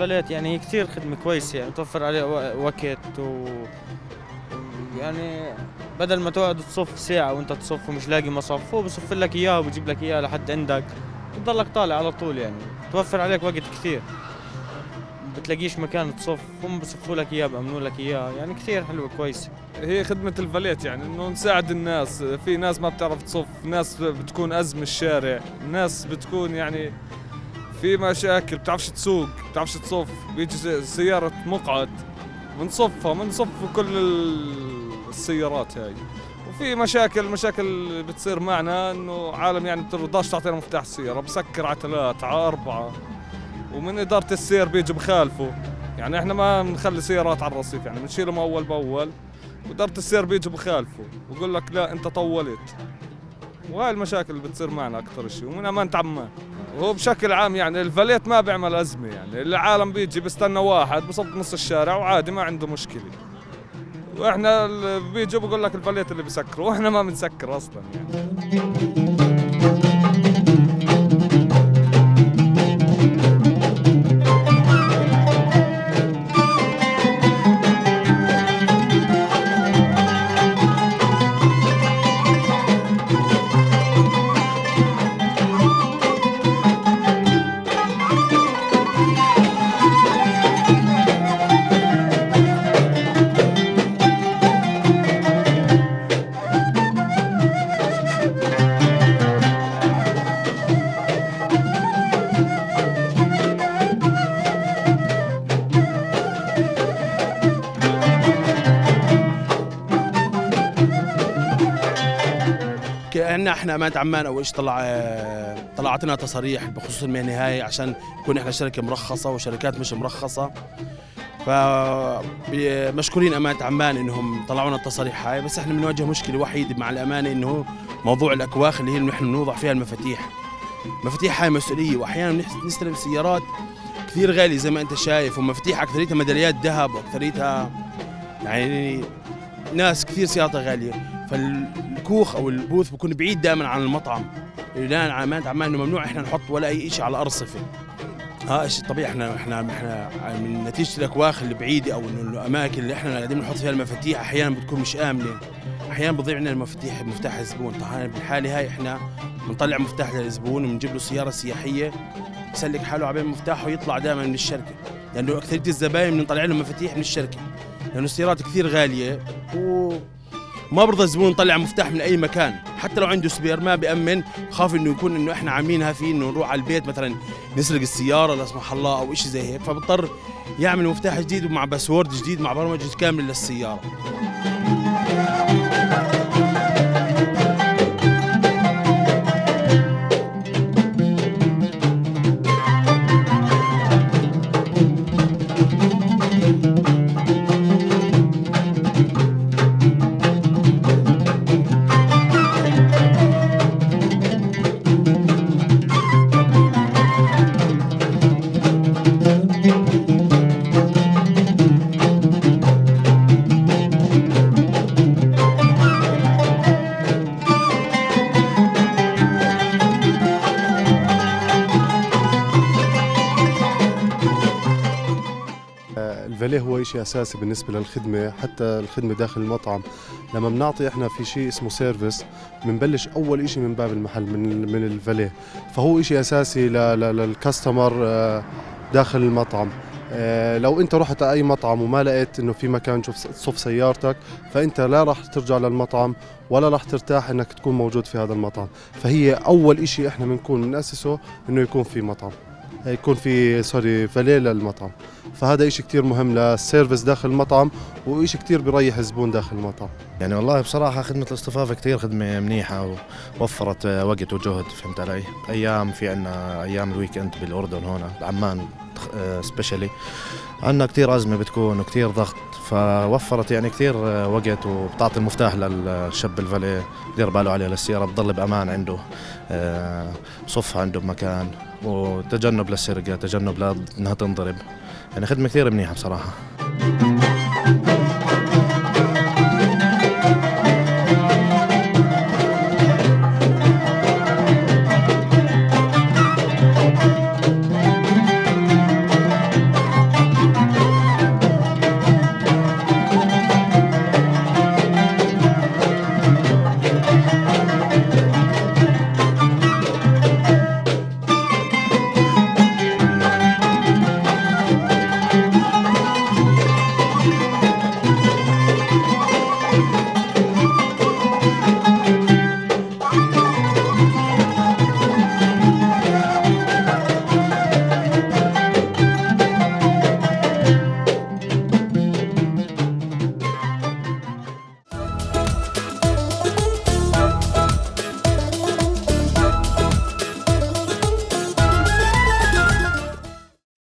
الفلات يعني هي كثير خدمة كويسة يعني توفر عليه وقت و يعني بدل ما تقعد تصف ساعة وانت تصف ومش لاقي مصف هو بصف لك إياها وبجيب لك إياها لحد عندك بتضلك طالع على طول يعني توفر عليك وقت كثير بتلاقيش مكان تصف هم بصفوا لك اياه بأمنوا لك اياه يعني كثير حلوة كويسة. هي خدمة الفليت يعني إنه نساعد الناس في ناس ما بتعرف تصف ناس بتكون أزمة الشارع ناس بتكون يعني في مشاكل بتعرفش تسوق بتعرفش تصف. بيجي سيارة مقعد بنصفها بنصف كل ال- السيارات هاي. وفي مشاكل مشاكل بتصير معنا إنه عالم يعني بترضاش تعطينا مفتاح السيارة. بسكر على ثلاث على أربعة. ومن إدارة السير بيجوا بخالفوا يعني إحنا ما بنخلي سيارات على الرصيف يعني بنشيلهم أول بأول. وإدارة السير بيجوا بخالفوا ويقول لك لا أنت طولت. وهاي المشاكل اللي بتصير معنا أكثر شيء ومن أمانة عمان وهو بشكل عام يعني الفاليت ما بيعمل أزمة يعني العالم بيجي بيستنى واحد بصب نص الشارع وعادي ما عنده مشكلة. وإحنا بيجوا بقول لك الفاليت اللي بيسكروا وإحنا ما بنسكر أصلا يعني. كأن إحنا امانه عمان اول شيء طلع طلعت لنا تصاريح بخصوص المهنة هاي عشان نكون إحنا شركة مرخصة وشركات مش مرخصة. ف مشكورين أمانة عمان إنهم طلعوا لنا التصاريح هاي بس إحنا بنواجه مشكلة وحيدة مع الأمانة إنه موضوع الأكواخ اللي هي نحن بنوضع فيها المفاتيح. مفاتيح هاي مسؤولية وأحيانا بنح- نستلم سيارات كثير غالية زي ما أنت شايف ومفاتيح اكثريتها ميداليات ذهب واكثريتها يعني ناس كثير سيارتها غالية. فالكوخ أو البوث بكون بعيد دائما عن المطعم. الان عمان عمان إنه ممنوع إحنا نحط ولا أي شيء على ارصفه ها شيء طبيعي. إحنا إحنا إحنا من نتيجة الأكواخ اللي بعيدة أو إنه الأماكن اللي إحنا قاعدين بنحط فيها المفاتيح أحيانا بتكون مش آمنة. أحيانا بضيع لنا المفاتيح مفتاح الزبون. طبعا بالحالة هاي إحنا بنطلع مفتاح للزبون وبنجيب له سيارة سياحية يسلك حاله على بين مفتاحه ويطلع دائما من الشركة. لأنه اكثريه الزباين بنطلع لهم مفاتيح من الشركة. لأنه السيارات كثير غالية. و ما برضى الزبون يطلع مفتاح من أي مكان. حتى لو عنده spare ما بيأمن خاف إنه يكون إنه إحنا عاملينها فيه إنه نروح على البيت مثلا نسرق السيارة لا سمح الله أو شيء زي هيك. فبضطر يعمل مفتاح جديد ومع password جديد مع برمجة كاملة للسيارة. الفاليه هو شيء أساسي بالنسبة للخدمة حتى الخدمة داخل المطعم. لما بنعطي إحنا في شيء اسمه سيرفيس بنبلش أول شيء من باب المحل من من الفاليه. فهو شيء أساسي للكاستمر آه، داخل المطعم. آه، لو أنت رحت أي مطعم وما لقيت إنه في مكان تصف سيارتك فأنت لا راح ترجع للمطعم ولا راح ترتاح إنك تكون موجود في هذا المطعم. فهي أول شيء إحنا بنكون بنأسسه إنه يكون في مطعم. يكون في sorry valet للمطعم فهذا إشي كتير مهم لل service داخل المطعم وإشي كتير بيريح الزبون داخل المطعم. يعني والله بصراحة خدمة الاصطفافة كثير خدمة منيحة ووفرت وقت وجهد فهمت علي؟ أيام في عنا أيام ال weekend بالأردن هون بعمان. specially عنا كثير أزمة بتكون وكثير ضغط فوفرت يعني كثير وقت وبتعطي المفتاح للشاب الفالي دير باله عليه للسيارة بضل بأمان عنده آه، صف عنده بمكان وتجنب للسرقة تجنب لأنها تنضرب. يعني خدمة كثير منيحة بصراحة.